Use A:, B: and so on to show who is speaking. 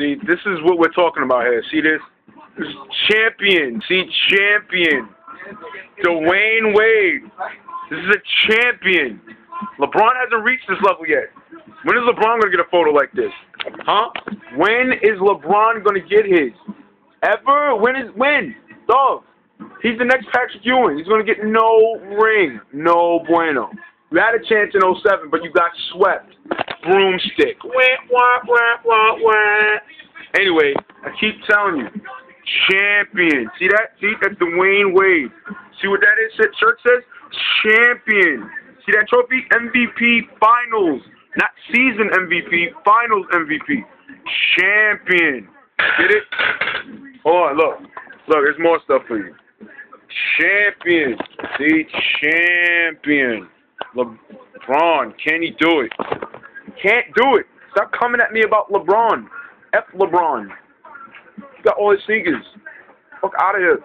A: See, this is what we're talking about here. See this? This is champion. See, champion. Dwyane Wade. This is a champion. LeBron hasn't reached this level yet. When is LeBron gonna get a photo like this? Huh? When is LeBron gonna get his? Ever? When is when? Dog. He's the next Patrick Ewing. He's gonna get no ring. No bueno. You had a chance in 07, but you got swept. Broomstick. Wah, wah, wah, wah, wah. Anyway, I keep telling you, champion. See that? See, that's Dwyane Wade. See what that is? Shirt says champion. See that trophy? MVP Finals. Not season MVP, Finals MVP. Champion. Get it? Hold on, look. Look, there's more stuff for you. Champion. See, champion. LeBron, can he do it? Can't do it. Stop coming at me about LeBron. F LeBron. Got all his sneakers. Fuck out of here.